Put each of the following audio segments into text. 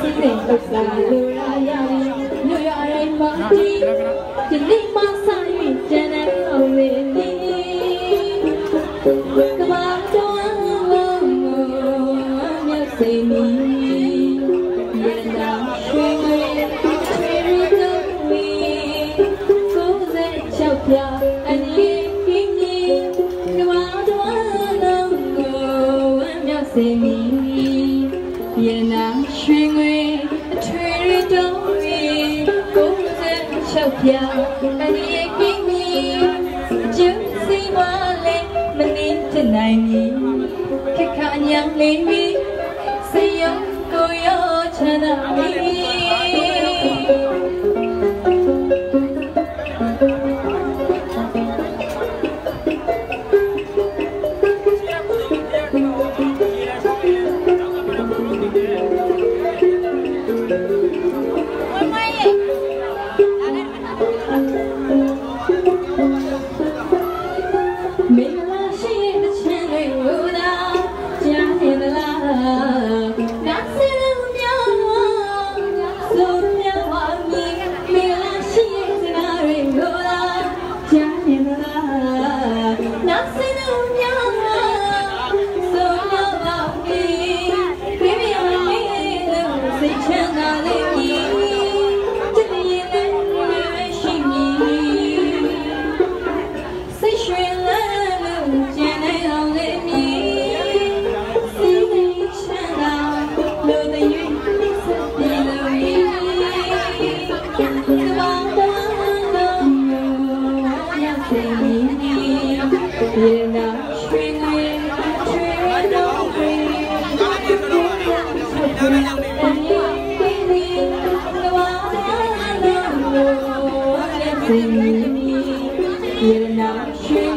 စစ်တဲ့ပုစာလူရာရာလူရာရိုင်းမတီဒီနေ့မဆိုင်ကျန်တဲ့ဟောဝေတီကဘာတော်ဝမ်းမြတ်စေမီ ခေခါညံလေးမီစယံကိုယောချနာမီ You're not.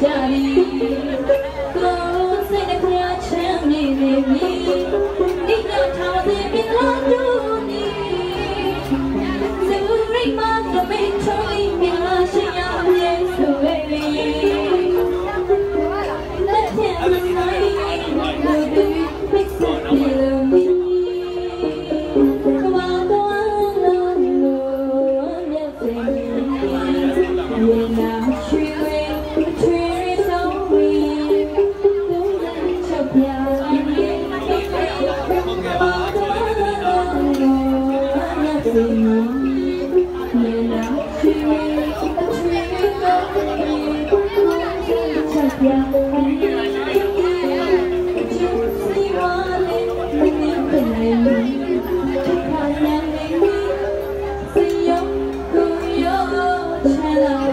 dari Kau saya kerja ni ni ni Ni kau tahu dia bilang duni Suri mata mencuri bila siang dia suweri Letih menai Lutut pikir bila ni When I'm true Hello.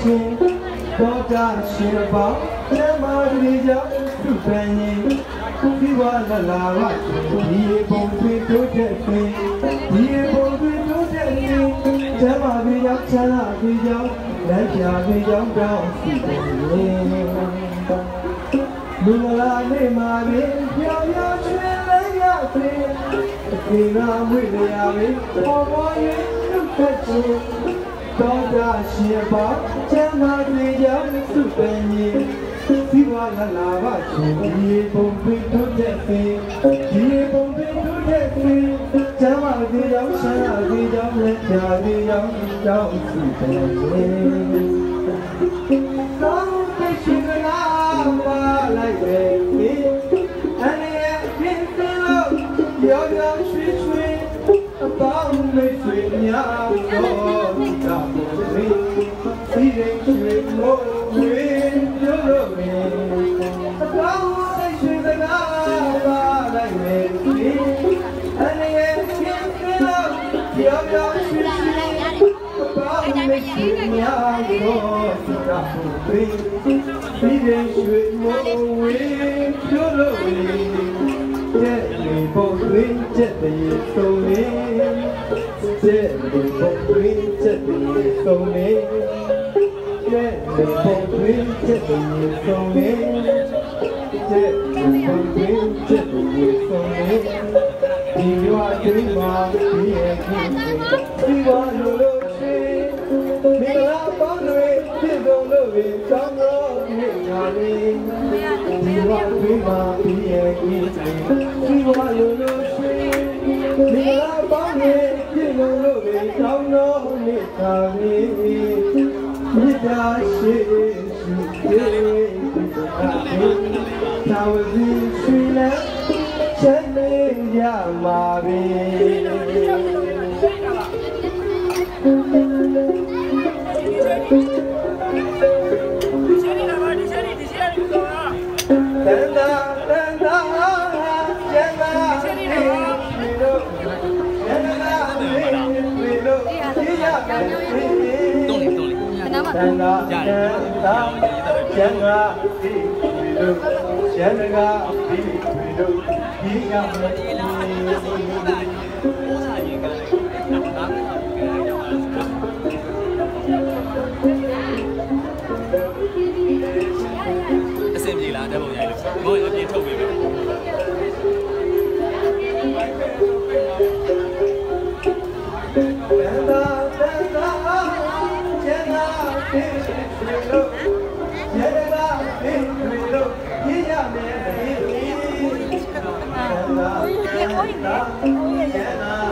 ချင်းဘောဓရှင်ပေါတမတိကြောင့်သူပန်ရင်သူပြဝလလာဝဒီပုံသွေးတိုးတဲ့ပင်ဒီပုံသွေးတိုးတဲ့ပင်တမတိကြောင့်ချမ်းသာကြောင့်လက်ပြကြောင့်တောင်းစီတယ် လူလာနေမှာပင်ပြောင်းပြောင်းချွေလည်းရသည်ဒီနာမွေရရပင်ပေါ်ပေါ်ရင်သူ့သက်ချင်တော်ကြရှင်ပါကျမ်းမာတွေကြောင့်သူ့ပင်ကြီးဒီဝါလာလာပါချူဒီပုံပိထုတ်တဲ့ဖေးဒီပုံပိထုတ်တဲ့ဖေးကျမ်းမာတွေကြောင့်ဆန္ဒတွေကြောင့်လက်ချာတွေကြောင့်ကြောင့်သူ့ပင်ကြီးကောင်း တ်ဆွေများ တော့တာပေါ်လေဒီရင်ရွှေမို့ဝေးပြောလို့မင်းအပေါင်းမိတ်ဆွေကလာပါလိုက်မယ်အနေနဲ့ပြင်စလို့ရောရောရွှေရွှေအပေါင်းမိတ်ဆွေများတော့တာပေါ်လေဒီရင်ရွှေမို့ဝေးပြောလို့မင်းတဲ့လေပုံတွင်ချက်တည်းဆုံးလေတဲ့လေပုံတွင်ချက်တည်းဆုံးလေတဲ့လေပုံတွင်ချက်တည်းဆုံးလေတဲ့လေပုံတွင်ချက်တည်းဆုံးလေဒီရွာတွင်မှာဒီရဲ့ခင်ဒီဝါလိုလိုချေမင်္ဂလာပေါင်းတွေဖြစ်ကုန်လို့ပဲကောင်းတော့နေညာလေးဒီဝါတွင်မှာဒီရဲ့ခင်ဒီဝါလိုလို မြတ် တန်တာတန်တာကျန်တာဒီလိုကျန်တာဒီလိုကြည့်ရမယ်အ 我以为我以。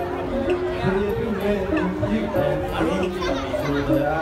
ဒီကံဒီသုရာ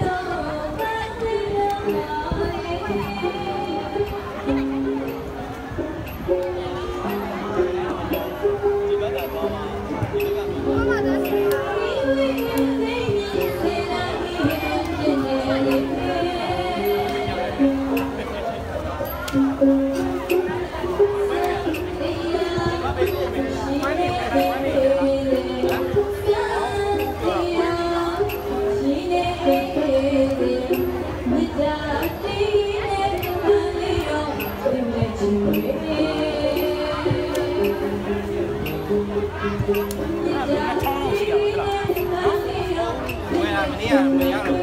Miami, I don't